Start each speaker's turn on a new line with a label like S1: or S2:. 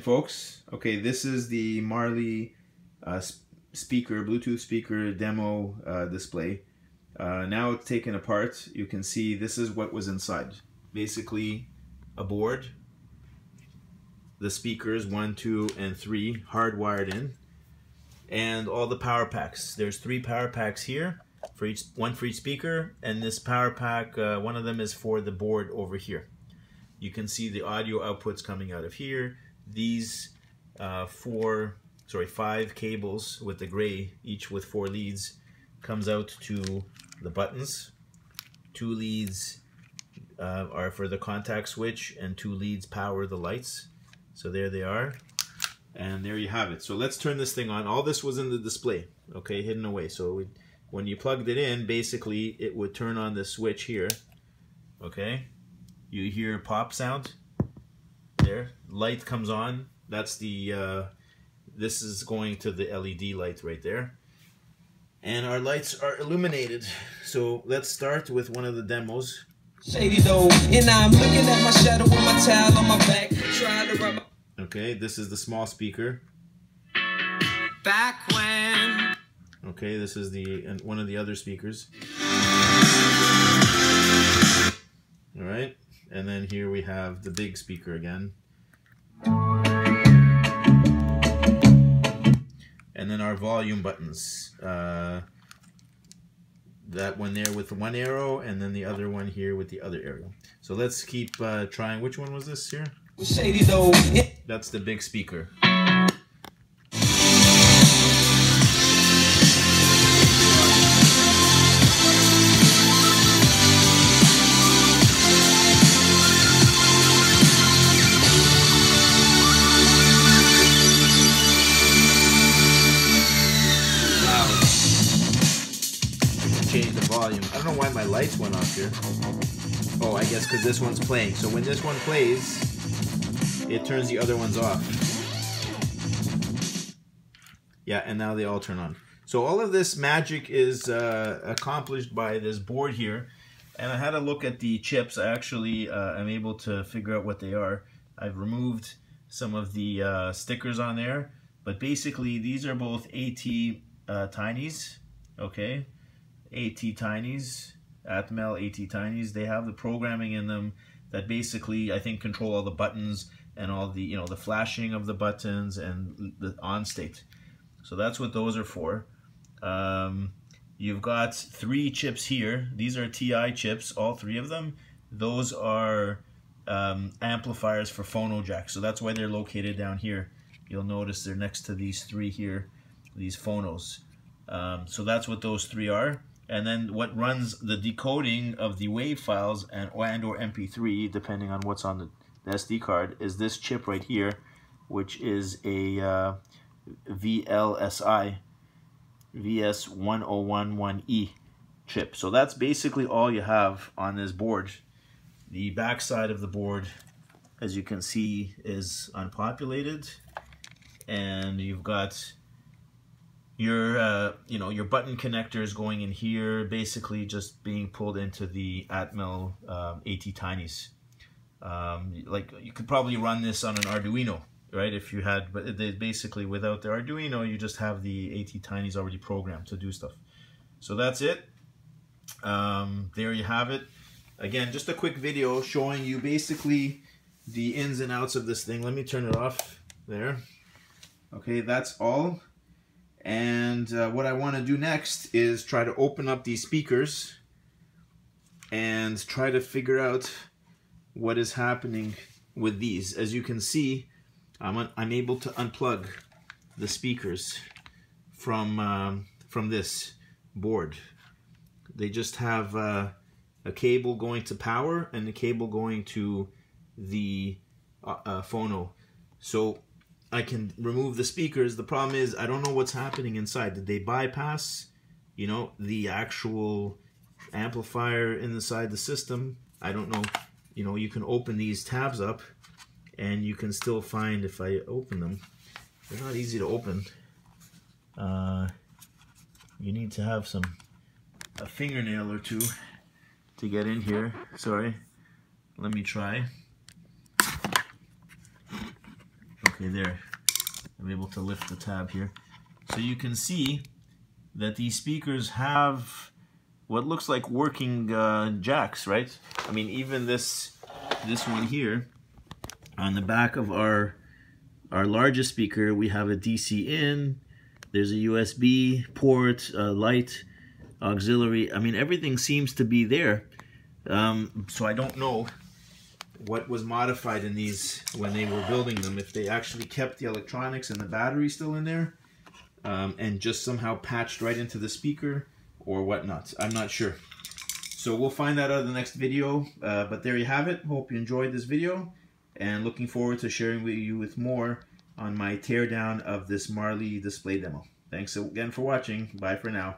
S1: Folks, okay, this is the Marley uh, speaker, Bluetooth speaker demo uh, display. Uh, now it's taken apart. You can see this is what was inside. Basically, a board, the speakers one, two, and three hardwired in, and all the power packs. There's three power packs here for each one for each speaker, and this power pack, uh, one of them is for the board over here. You can see the audio outputs coming out of here these uh, four, sorry, five cables with the gray, each with four leads, comes out to the buttons. Two leads uh, are for the contact switch and two leads power the lights. So there they are. And there you have it. So let's turn this thing on. All this was in the display, okay, hidden away. So we, when you plugged it in, basically it would turn on the switch here, okay? You hear pop sound, there. Light comes on. That's the, uh, this is going to the LED light right there. And our lights are illuminated. So let's start with one of the demos. Shady though, and I'm looking at my shadow with my towel on my back, trying to rub my Okay, this is the small speaker. Back when. Okay, this is the one of the other speakers. All right. And then here we have the big speaker again. And then our volume buttons. Uh, that one there with one arrow and then the other one here with the other arrow. So let's keep uh, trying. Which one was this here? That's the big speaker. Lights went off here. Oh, I guess because this one's playing. So when this one plays, it turns the other ones off. Yeah, and now they all turn on. So all of this magic is uh, accomplished by this board here. And I had a look at the chips. I actually uh, am able to figure out what they are. I've removed some of the uh, stickers on there. But basically, these are both AT uh, Tinies, okay? AT Tinies, Atmel AT Tinies, they have the programming in them that basically I think control all the buttons and all the you know the flashing of the buttons and the on state. So that's what those are for. Um, you've got three chips here. These are TI chips, all three of them. Those are um, amplifiers for phono jacks. So that's why they're located down here. You'll notice they're next to these three here, these phonos. Um, so that's what those three are and then what runs the decoding of the wave files and, and or MP3, depending on what's on the, the SD card, is this chip right here, which is a uh, VLSI VS1011E chip. So that's basically all you have on this board. The back side of the board, as you can see, is unpopulated, and you've got your uh, you know your button connector is going in here basically just being pulled into the Atmel um, AT Tinies um, like you could probably run this on an Arduino right? If you had but they basically without the Arduino you just have the AT Tinies already programmed to do stuff. So that's it. Um, there you have it. Again just a quick video showing you basically the ins and outs of this thing. Let me turn it off there. Okay that's all and uh, what I want to do next is try to open up these speakers and try to figure out what is happening with these. As you can see, I'm, I'm able to unplug the speakers from, um, from this board. They just have uh, a cable going to power and a cable going to the uh, uh phono. So I can remove the speakers. The problem is I don't know what's happening inside. Did they bypass, you know, the actual amplifier inside the system? I don't know. You know, you can open these tabs up and you can still find if I open them. They're not easy to open. Uh, you need to have some a fingernail or two to get in here. Sorry. Let me try. Okay, there. I'm able to lift the tab here. So you can see that these speakers have what looks like working uh, jacks, right? I mean, even this this one here on the back of our our largest speaker, we have a DC in, there's a USB port, a light, auxiliary. I mean, everything seems to be there. Um, so I don't know what was modified in these when they were building them. If they actually kept the electronics and the battery still in there um, and just somehow patched right into the speaker or whatnot. I'm not sure. So we'll find that out in the next video. Uh, but there you have it. Hope you enjoyed this video and looking forward to sharing with you with more on my teardown of this Marley display demo. Thanks again for watching. Bye for now.